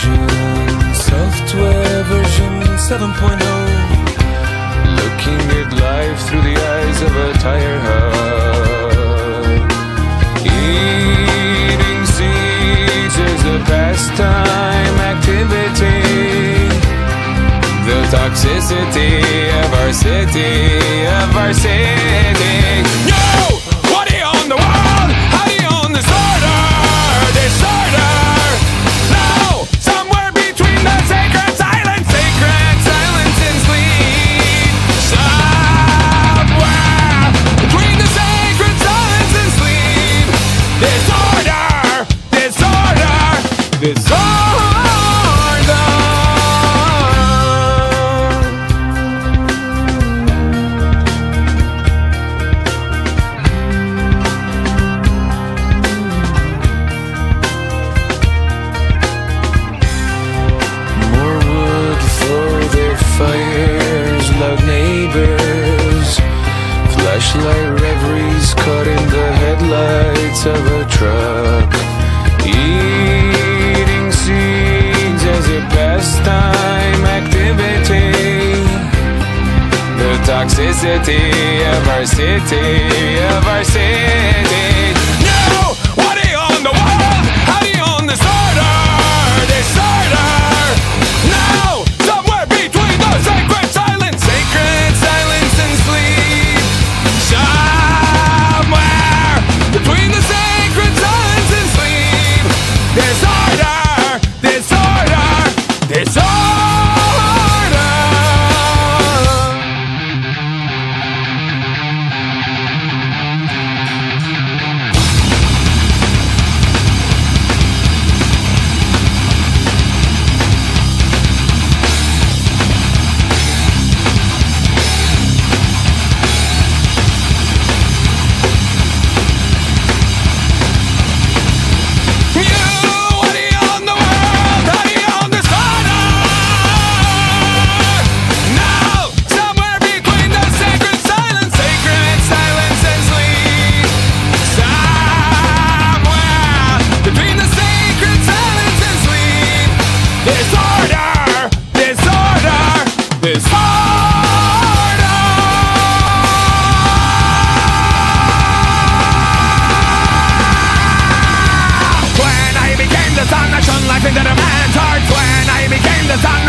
version, software version 7.0 Looking at life through the eyes of a tire hub. Eating seeds is a pastime activity. The toxicity of our city, of our city. seats of a truck Eating seeds as a pastime activity. The toxicity of our city, of our city. passion, life into the man's heart when I became the sun.